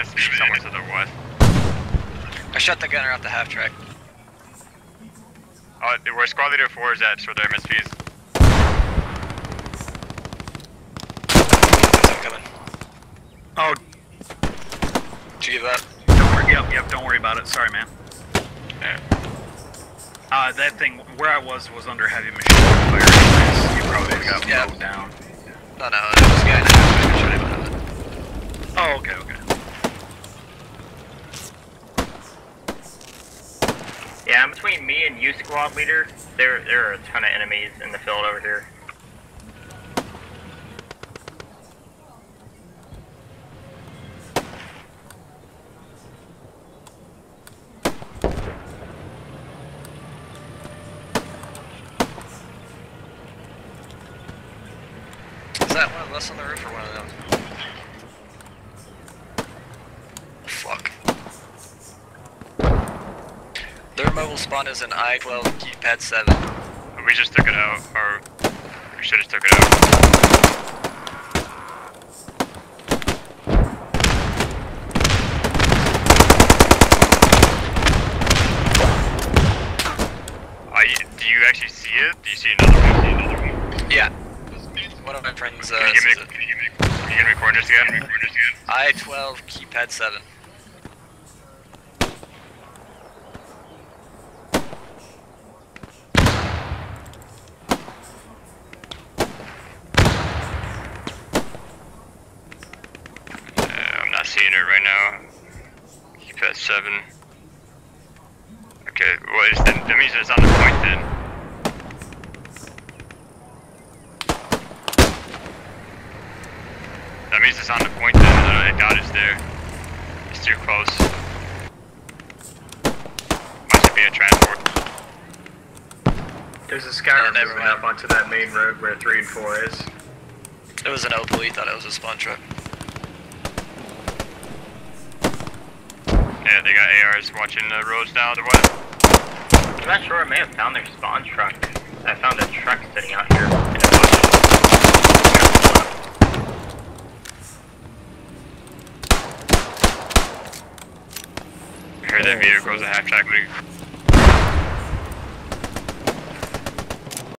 MSV somewhere to the west. I shot the gunner off the half track. Uh, where squad leader 4 is at, for their MSVs. I'm coming. Oh, Did you give up? don't worry. Yep, yep. Don't worry about it. Sorry, man. Yeah. Uh, that thing where I was was under heavy machine gun fire. You probably got Yeah. down. No, no, it was a guy in the half track. I shot him out of it. Oh, okay, okay. Yeah, between me and you, squad leader. There, there are a ton of enemies in the field over here. Is that one of us on the roof or one of them? Their mobile spawn is in I-12 keypad 7. We just took it out, or we should have took it out. You- do you actually see it? Do you see another one? See another one? Yeah. One of my friends, uh, Can you give me, it. can you give me, can you give me? Coordinates again. I-12 keypad 7. Uh, I'm not seeing it right now. Keypad seven. Okay, well, it's, that means it's on the point then. That means it's on the point then. I doubt it's there. It's too close. Might be a transport. There's a Skyrim Yeah, never moving up onto that main road where 3 and 4 is. It was an Opel, he thought it was a spawn truck. Yeah, they got ARs watching the roads now to what? I'm not sure. I may have found their spawn truck. I found a truck sitting out here in a bush. I heard that vehicle's a half track. We